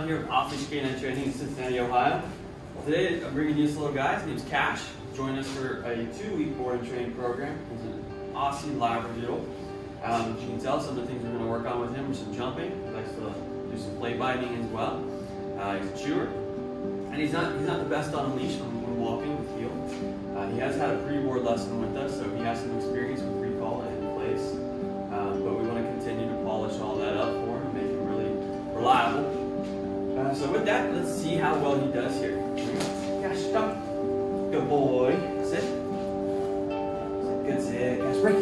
Sean here with Off Leash Canine Training in Cincinnati, Ohio. Today I'm bringing you this little guy. His name's Cash. Join us for a two-week board and training program. He's an Aussie Labradoodle. Um, you can tell, some of the things we're going to work on with him are some jumping. He likes to do some play biting as well. Uh, he's a chewer, and he's not he's not the best on a leash when, when walking with heel. Uh, he has had a pre-board lesson with us, so he has some experience with recall and place. Um, but we want to continue to polish all that up for him make him really reliable. So with that, let's see how well he does here. Cash, stop. Good boy. Sit. Good sit. Cash, break.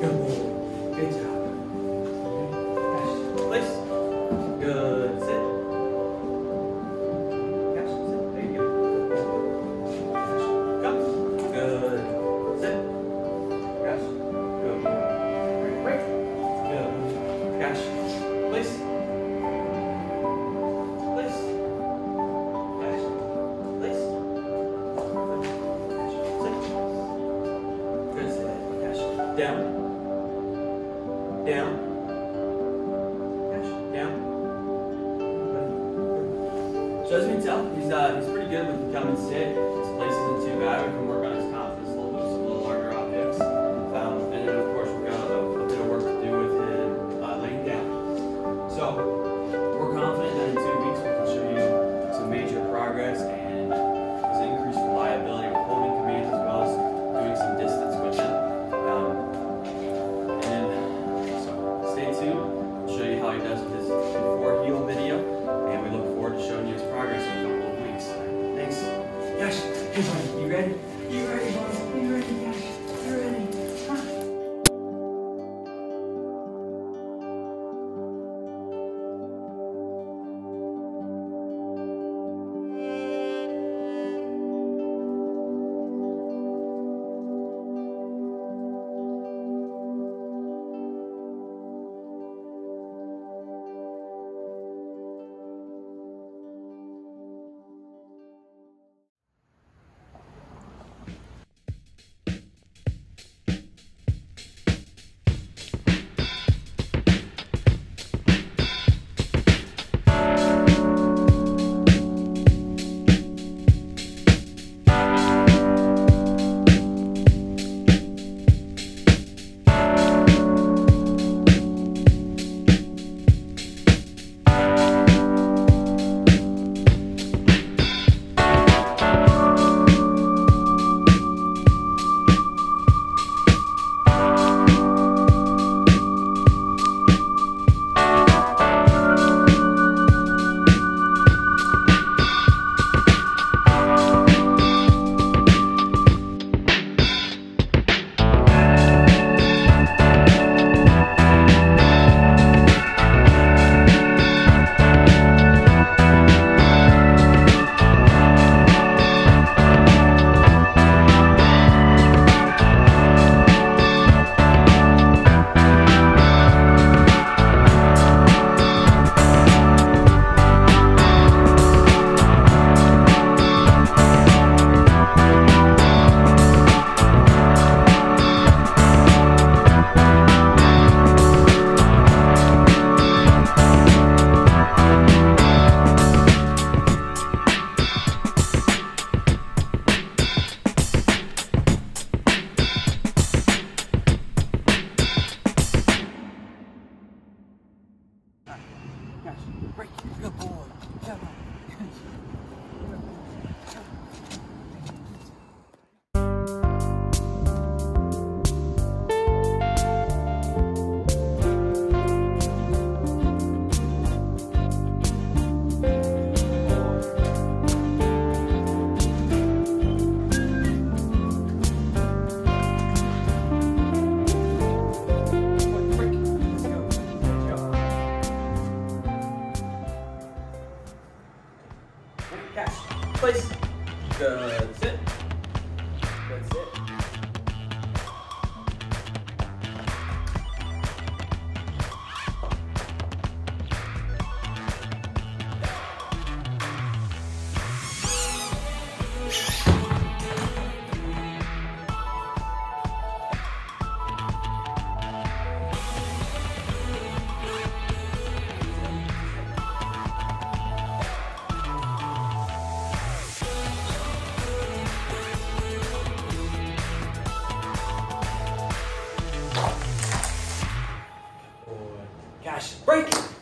Good boy. Good job. Cash, place. Good sit. Cash, sit. There you go. Cash, come. Good. Sit. Cash. Good boy. Break. Good. Cash, place. Place. Uh, he's pretty good with the come and sit. Ready,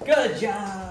Good job.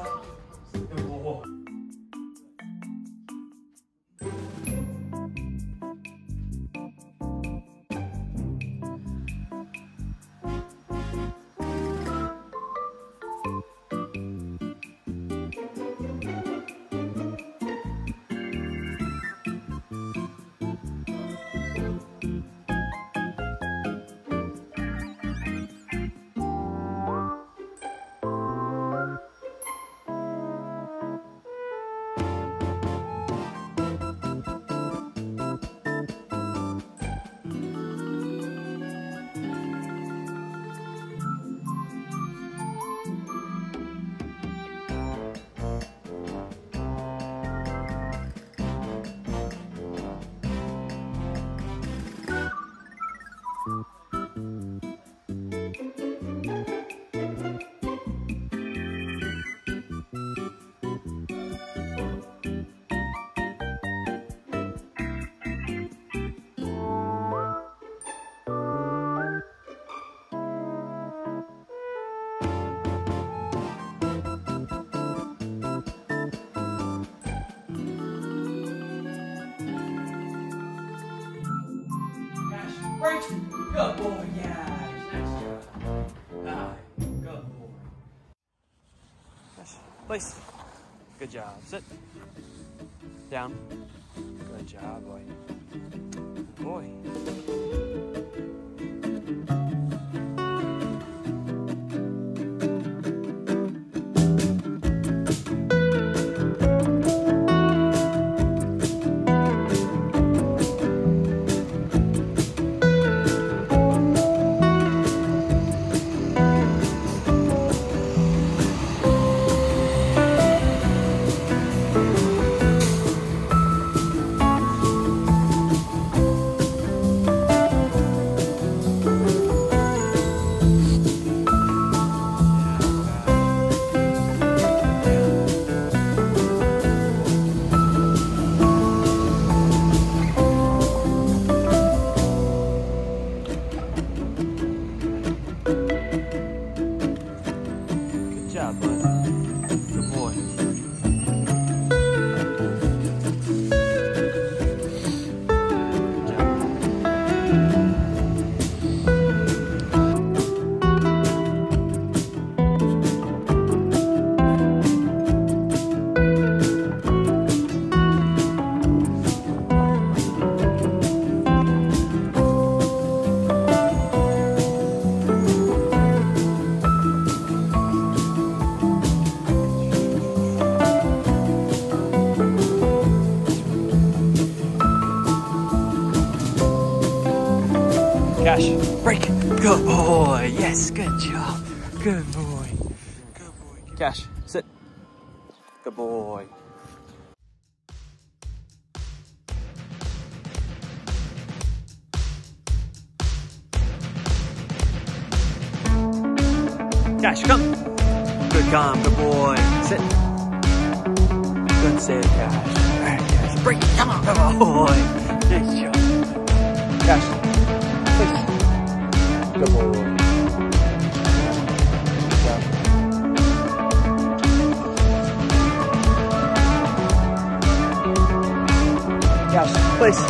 Cash. Good boy, yeah. Nice job. Ah, good boy. Cash, place. Good job. Sit. Down. Good job, boy. Good boy. Good boy. Yes, good job. Good boy. Good boy. Cash, sit. Good boy. Cash, come. Good calm, good boy. Sit. Good save, Cash. All right, Cash, break. Come on, good boy. Nice job. Cash, boy. Yes, please.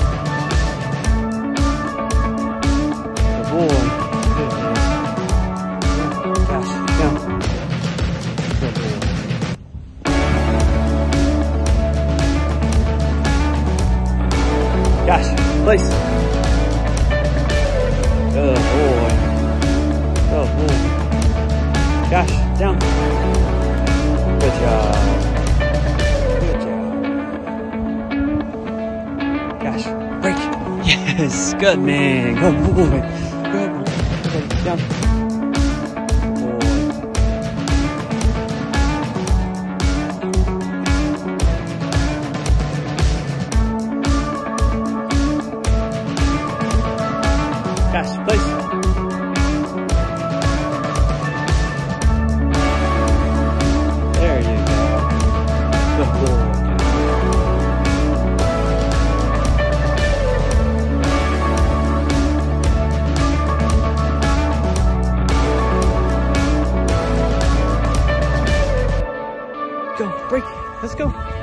Boy. Yes, please. Good man. Good boy. Good boy. Okay, down.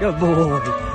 Good boy.